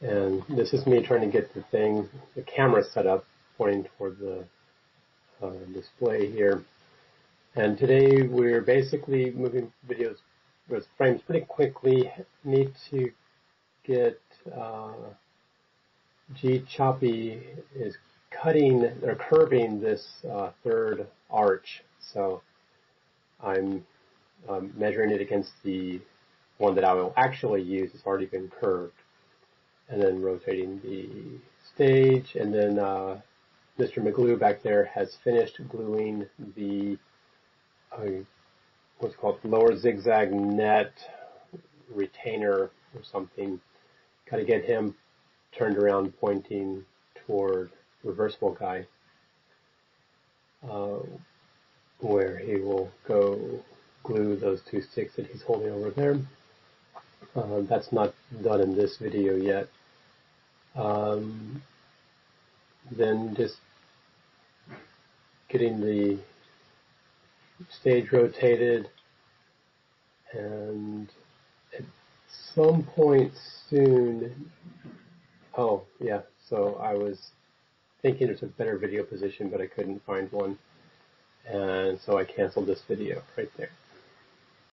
And this is me trying to get the thing, the camera set up, pointing toward the uh, display here. And today we're basically moving videos with frames pretty quickly. Need to get uh, G Choppy is cutting or curving this uh, third arch. So I'm um, measuring it against the one that I will actually use. It's already been curved. And then rotating the stage. And then uh, Mr. McGlue back there has finished gluing the uh, what's called lower zigzag net retainer or something. Got to get him turned around pointing toward reversible guy uh, where he will go glue those two sticks that he's holding over there. Uh, that's not done in this video yet. Um, then just getting the stage rotated and at some point soon, oh yeah, so I was thinking there's a better video position but I couldn't find one and so I canceled this video right there.